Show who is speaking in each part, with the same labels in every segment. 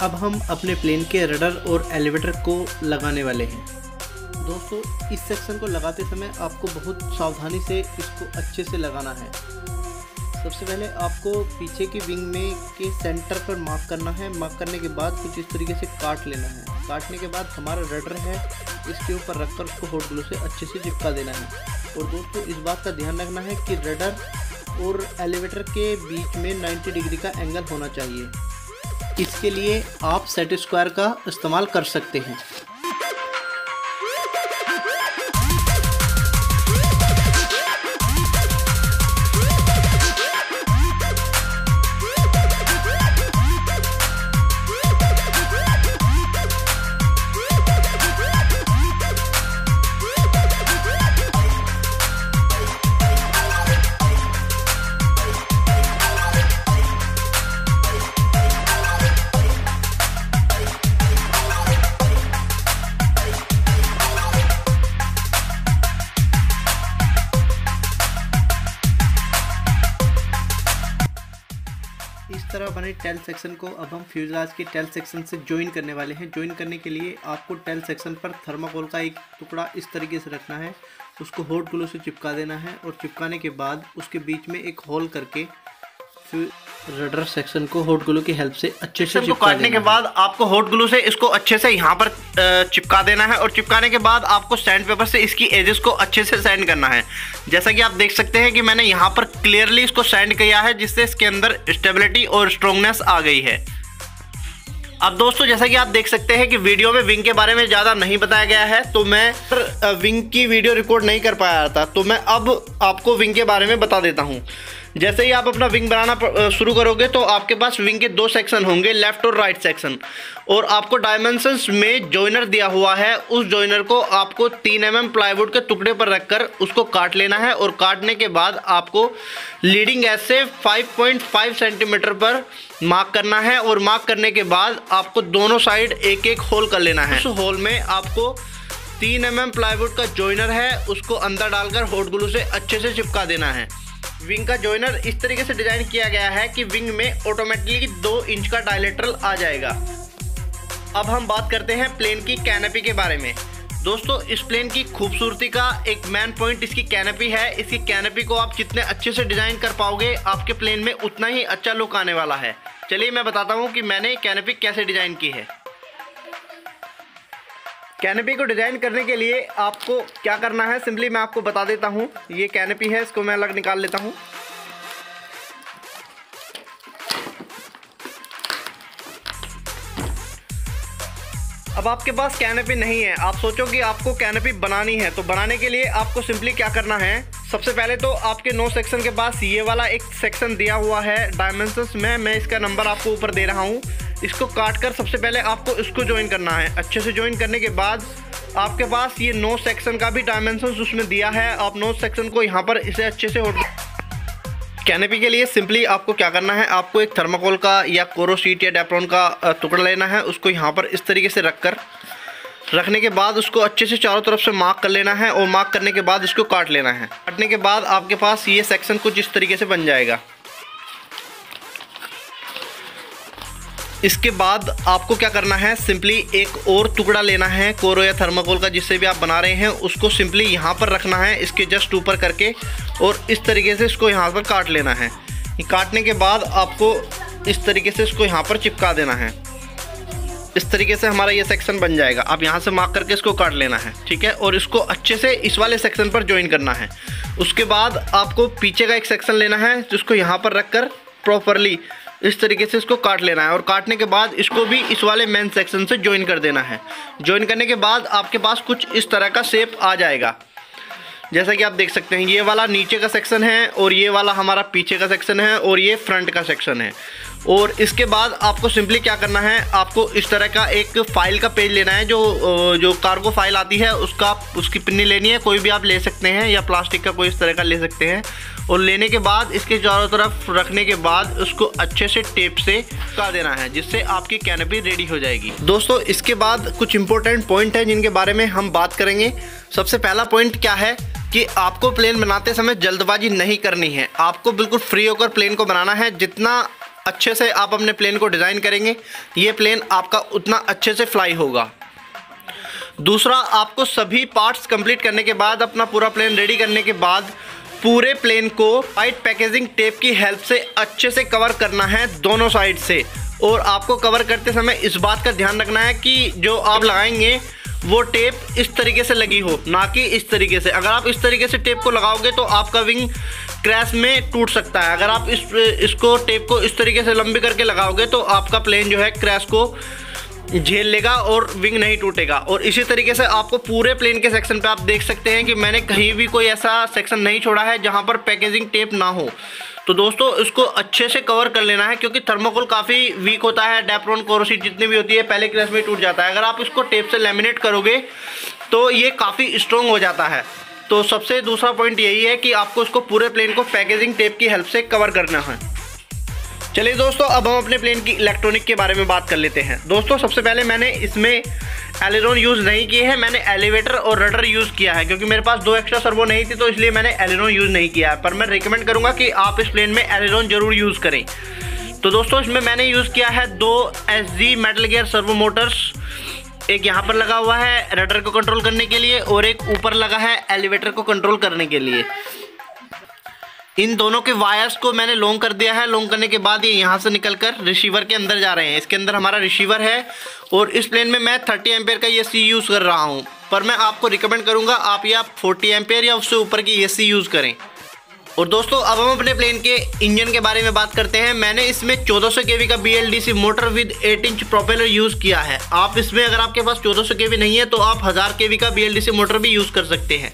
Speaker 1: अब हम अपने प्लेन के रडर और एलिवेटर को लगाने वाले हैं। दोस्तों, इस सेक्शन को लगाते समय आपको बहुत सावधानी से इसको अच्छे से लगाना है। सबसे पहले आपको पीछे की विंग में के सेंटर पर मार्क करना है। मार्क करने के बाद कुछ इस तरीके से काट लेना है। काटने के बाद हमारा रडर है, इसके ऊपर रखकर उसको हॉट ग्लू से अच्छे से चिपका देना है। और दोस्तों, इस बात का ध्यान रखना है कि रडर और एलिवेटर के बीच में 90 डिग्री का एंगल होना चाहिए। इसके लिए आप सेट स्क्वायर का इस्तेमाल कर सकते हैं। टेल सेक्शन को अब हम फ्यूजराज के टेल सेक्शन से ज्वाइन करने वाले हैं। ज्वाइन करने के लिए आपको टेल सेक्शन पर थर्माकोल का एक टुकड़ा इस तरीके से रखना है। उसको हॉट ग्लू से चिपका देना है और चिपकाने के बाद उसके बीच में एक होल करके रडर सेक्शन को हॉट ग्लू की हेल्प से अच्छे से
Speaker 2: को काटने के बाद आपको हॉट ग्लू से इसको अच्छे से यहाँ पर चिपका देना है और चिपकाने के बाद आपको सैंड पेपर से इसकी एजेस को अच्छे से सैंड करना है। जैसा कि आप देख सकते हैं कि मैंने यहाँ पर क्लियरली इसको सैंड किया है जिससे इसके अंदर स्टेबिलिटी और स्ट्रोंगनेस आ गई है। अब दोस्तों जैसा कि आप देख सकते हैं कि वीडियो में विंग के बारे में ज़्यादा नहीं बताया गया है तो मैं विंग की वीडियो रिकॉर्ड नहीं कर पाया था तो मैं अब आपको विंग के बारे में बता देता हूँ। जैसे ही आप अपना विंग बनाना शुरू करोगे तो आपके पास विंग के दो सेक्शन होंगे लेफ़्ट और राइट सेक्शन और आपको डायमेंशंस में जॉइनर दिया हुआ है, उस जॉइनर को आपको तीन एम एम प्लाईवुड के टुकड़े पर रखकर उसको काट लेना है और काटने के बाद आपको लीडिंग एज से 5.5 सेंटीमीटर पर मार्क करना है और मार्क करने के बाद आपको दोनों साइड एक एक होल कर लेना है। उस होल में आपको तीन एम एम प्लाईवुड का जॉइनर है, उसको अंदर डालकर हॉट ग्लू से अच्छे से चिपका देना है। विंग का जॉइनर इस तरीके से डिज़ाइन किया गया है कि विंग में ऑटोमेटिकली दो इंच का डायलेटरल आ जाएगा। अब हम बात करते हैं प्लेन की कैनपी के बारे में। दोस्तों, इस प्लेन की खूबसूरती का एक मेन पॉइंट इसकी कैनपी है। इसकी कैनपी को आप जितने अच्छे से डिज़ाइन कर पाओगे, आपके प्लेन में उतना ही अच्छा लुक आने वाला है। चलिए मैं बताता हूँ कि मैंने कैनपी कैसे डिज़ाइन की है। कैनपी को डिज़ाइन करने के लिए आपको क्या करना है? सिंपली मैं आपको बता देता हूँ। ये कैनपी है, इसको मैं अलग निकाल लेता हूँ। अब आपके पास कैनपी नहीं है। आप सोचो कि आपको कैनपी बनानी है। तो बनाने के लिए आपको सिंपली क्या करना है? सबसे पहले तो आपके नो सेक्शन के पास ये वाला एक सेक्शन दिया हुआ है। डायमेंशंस में मैं इसका नंबर आपको ऊपर दे रहा हूँ। इसको काट कर सबसे पहले आपको इसको ज्वाइन करना है। अच्छे से ज्वाइन करने के बाद आपके पास ये नो सेक्शन का भी डायमेंशन उसमें दिया है। आप नो सेक्शन को यहाँ पर इसे अच्छे से कैनेपी के लिए सिंपली आपको क्या करना है? आपको एक थर्माकोल का या कोरोशीट या डेप्रोन का टुकड़ा लेना है। उसको यहाँ पर इस तरीके से रख कर, रखने के बाद उसको अच्छे से चारों तरफ़ से मार्क कर लेना है और मार्क करने के बाद इसको काट लेना है। काटने के बाद आपके पास ये सेक्शन कुछ इस तरीके से बन जाएगा। इसके बाद आपको क्या करना है? सिंपली एक और टुकड़ा लेना है कोरो या थर्माकोल का जिससे भी आप बना रहे हैं, उसको सिंपली यहाँ पर रखना है, इसके जस्ट ऊपर करके, और इस तरीके से इसको यहाँ पर काट लेना है। काटने के बाद आपको इस तरीके से इसको यहाँ पर चिपका देना है। इस तरीके से हमारा ये सेक्शन बन जाएगा। आप यहाँ से मार्क करके इसको काट लेना है, ठीक है? और इसको अच्छे से इस वाले सेक्शन पर ज्वाइन करना है। उसके बाद आपको पीछे का एक सेक्शन लेना है, जिसको यहाँ पर रख कर प्रॉपरली इस तरीके से इसको काट लेना है और काटने के बाद इसको भी इस वाले मेन सेक्शन से ज्वाइन कर देना है। ज्वाइन करने के बाद आपके पास कुछ इस तरह का शेप आ जाएगा। जैसा कि आप देख सकते हैं, ये वाला नीचे का सेक्शन है और ये वाला हमारा पीछे का सेक्शन है और ये फ्रंट का सेक्शन है। और इसके बाद आपको सिंपली क्या करना है, आपको इस तरह का एक फ़ाइल का पेज लेना है जो जो कार्गो फ़ाइल आती है, उसका, उसकी पिन्नी लेनी है, कोई भी आप ले सकते हैं, या प्लास्टिक का कोई इस तरह का ले सकते हैं। और लेने के बाद इसके चारों तरफ़ रखने के बाद उसको अच्छे से टेप से का देना है, जिससे आपकी कैनपी रेडी हो जाएगी। दोस्तों, इसके बाद कुछ इंपॉर्टेंट पॉइंट है जिनके बारे में हम बात करेंगे। सबसे पहला पॉइंट क्या है कि आपको प्लेन बनाते समय जल्दबाजी नहीं करनी है। आपको बिल्कुल फ्री होकर प्लेन को बनाना है, जितना अच्छे से आप अपने प्लेन को डिज़ाइन करेंगे। ये प्लेन आपका उतना अच्छे से फ्लाई होगा। दूसरा, आपको सभी पार्ट्स कंप्लीट करने के बाद, अपना पूरा प्लेन रेडी करने के बाद, पूरे प्लेन को वाइट पैकेजिंग टेप की हेल्प से अच्छे से कवर करना है दोनों साइड से। और आपको कवर करते समय इस बात का ध्यान रखना है कि जो आप लगाएँगे वो टेप इस तरीके से लगी हो, ना कि इस तरीके से। अगर आप इस तरीके से टेप को लगाओगे तो आपका विंग क्रैश में टूट सकता है। अगर आप इस, इसको, टेप को इस तरीके से लंबी करके लगाओगे तो आपका प्लेन जो है क्रैश को झेल लेगा और विंग नहीं टूटेगा। और इसी तरीके से आपको पूरे प्लेन के सेक्शन पे आप देख सकते हैं कि मैंने कहीं भी कोई ऐसा सेक्शन नहीं छोड़ा है जहाँ पर पैकेजिंग टेप ना हो। तो दोस्तों, इसको अच्छे से कवर कर लेना है, क्योंकि थर्मोकोल काफ़ी वीक होता है डेप्रोन कोरोसिट जितनी भी होती है, पहले क्रेस में टूट जाता है। अगर आप इसको टेप से लेमिनेट करोगे तो ये काफ़ी स्ट्रॉन्ग हो जाता है। तो सबसे दूसरा पॉइंट यही है कि आपको इसको पूरे प्लेन को पैकेजिंग टेप की हेल्प से कवर करना है। चलिए दोस्तों, अब हम अपने प्लेन की इलेक्ट्रॉनिक के बारे में बात कर लेते हैं। दोस्तों, सबसे पहले मैंने इसमें एलेरोन यूज़ नहीं किए हैं, मैंने एलिवेटर और रडर यूज़ किया है, क्योंकि मेरे पास दो एक्स्ट्रा सर्वो नहीं थी तो इसलिए मैंने एलेरोन यूज़ नहीं किया है। पर मैं रिकमेंड करूँगा कि आप इस प्लेन में एलेरोन ज़रूर यूज़ करें। तो दोस्तों, इसमें मैंने यूज़ किया है दो S G metal gear servo motors एक यहाँ पर लगा हुआ है रडर को कंट्रोल करने के लिए और एक ऊपर लगा है एलिवेटर को कंट्रोल करने के लिए। इन दोनों के वायर्स को मैंने लॉन्ग कर दिया है। लॉन्ग करने के बाद ये यहाँ से निकल कर रिसीवर के अंदर जा रहे हैं। इसके अंदर हमारा रिसीवर है और इस प्लेन में मैं 30 एम्पेयर का ए यूज़ कर रहा हूँ। पर मैं आपको रिकमेंड करूँगा, आप या 40 एम्पेयर या उससे ऊपर की ए सी यूज़ करें। और दोस्तों, अब हम अपने प्लेन के इंजन के बारे में बात करते हैं। मैंने इसमें 1400 केवी का BLDC motor with 8 inch propeller use किया है। आप इसमें अगर आपके पास 1400 केवी नहीं है तो आप हज़ार केवी का BLDC मोटर भी यूज़ कर सकते हैं।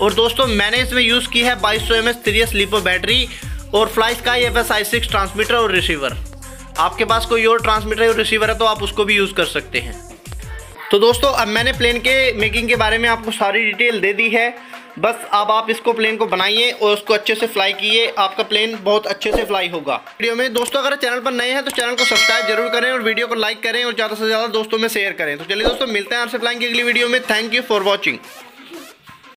Speaker 2: और दोस्तों, मैंने इसमें यूज़ की है बाईस सौ एम एस लिपो बैटरी और FlySky F S I six transmitter और रिसीवर आपके पास कोई और ट्रांसमीटर और रिसीवर है तो आप उसको भी यूज़ कर सकते हैं। तो दोस्तों, अब मैंने प्लेन के मेकिंग के बारे में आपको सारी डिटेल दे दी है। बस अब आप इसको प्लेन को बनाइए और उसको अच्छे से फ्लाई किए। आपका प्लेन बहुत अच्छे से फ्लाई होगा। वीडियो में दोस्तों, अगर चैनल पर नए हैं तो चैनल को सब्सक्राइब ज़रूर करें और वीडियो को लाइक करें और ज़्यादा से ज़्यादा दोस्तों में शेयर करें। तो चलिए दोस्तों, मिलते हैं आपसे फ्लाइंग की अगली वीडियो में। Thank you for watching